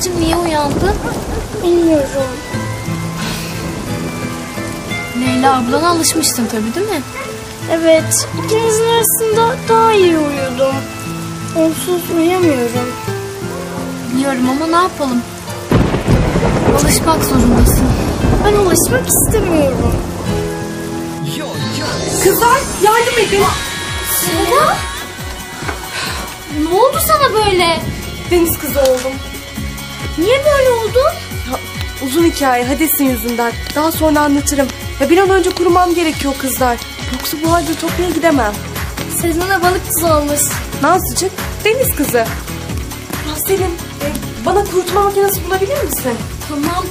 Kıvılcım niye uyandın? Bilmiyorum. Leyla ablana alışmıştın tabii değil mi? Evet, ikinizin arasında daha iyi uyudum. Onsuz uyuyamıyorum. Biliyorum ama ne yapalım? Alışmak zorundasın. Ben alışmak istemiyorum. Kızlar yardım edin. Leyla? Ne oldu sana böyle? Deniz kızı oldum. Niye böyle oldu? Ya, uzun hikaye Hades'in yüzünden. Daha sonra anlatırım. Ya bir an önce kurumam gerekiyor kızlar. Yoksa bu halde Topya'ya gidemem. Sezon'a balık kızı olmuş. Nazlıcık deniz kızı. Ya Selim e, bana kurutma makinesi bulabilir misin? Tamam.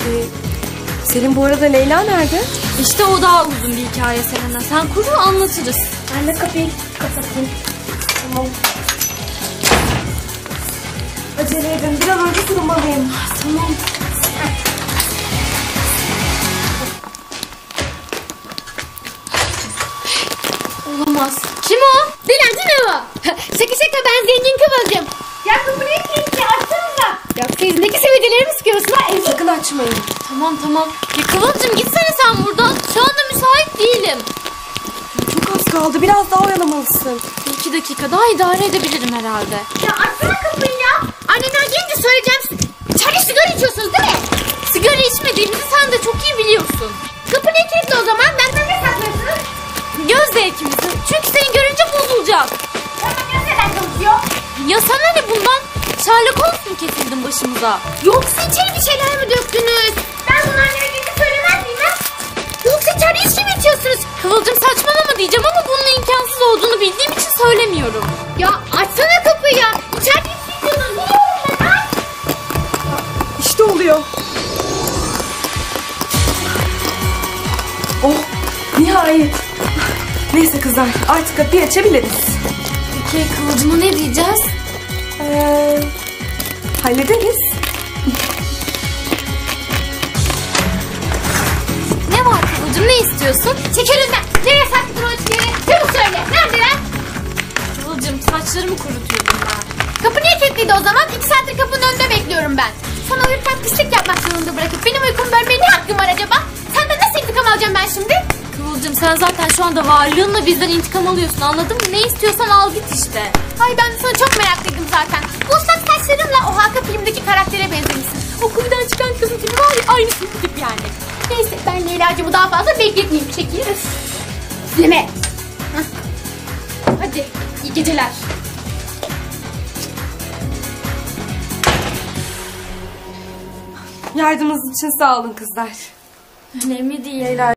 E, Selim bu arada Leyla nerede? İşte o daha uzun bir hikaye Selena. Sen kuru anlatırız. Ben de kapıyı kapatayım. Tamam. Acele edin bir an önce kurumalıyım. Tamam. Olamaz. Kim o? Dilenci mi bu? şaka şaka ben zengin kıvılcım. Ya kapıyı kilitli açsanıza. Yoksa yüzündeki sivilceleri mi sıkıyorsun ha? Ezik. Sakın açmayın. Tamam tamam. Ya Kıvılcım gitsene sen buradan. Şu anda müsait değilim. Çok az kaldı biraz daha oyalamalısın. Bir iki dakika daha idare edebilirim herhalde. Ya açsana kapıyı ya. Annemler gelince söyleyeceğim. İçeride sigara içiyorsunuz değil mi? Sigara içmediğimizi sen de çok iyi biliyorsun. Kapı ne kilitli o zaman? Benden ne saklıyorsunuz? Göz zevkimizi. Çünkü seni görünce bozulacak. Bana göz neden konuşuyor? Ya sana ne bundan? Sherlock Holmes kesildin başımıza? Yoksa içeri bir şeyler mi döktünüz? Ben bunu anneme gidip söylemez miyim ha? Yoksa içeride içki mi içiyorsunuz? Kıvılcım saçmalama diyeceğim ama bunun imkansız olduğunu bildiğim için söylemiyorum. Ya İşte oluyor. Oh nihayet. Neyse kızlar artık kapıyı açabiliriz. Peki Kıvılcım'a ne diyeceğiz? Ee, hallederiz. Ne var Kıvılcım ne istiyorsun? Çekil önümden. Nereye sakladın o içkileri? Çabuk söyle. Neredeler? Kıvılcım saçlarımı kurutuyordum ben. Kapı niye kilitliydi o zaman? İki saattir kapının önünde bekliyorum ben. Sana uyurken pislik yapmak zorunda bırakıp benim uykumu bölmeye ne hakkım var acaba? Senden nasıl intikam alacağım ben şimdi? Kıvılcım sen zaten şu anda varlığınla bizden intikam alıyorsun anladın mı? Ne istiyorsan al git işte. Ay ben de sana çok meraklıydım zaten. Bu ıslak saçlarımla o Halka filmdeki karaktere benzemişsin. O kuyudan çıkan kızın tipi var ya aynısı bu tip yani. Neyse ben Leyla'cığımı daha fazla bekletmeyeyim çekil. Deme. Hah. Hadi iyi geceler. Yardımınız için sağ olun kızlar. Önemli değil. Leyla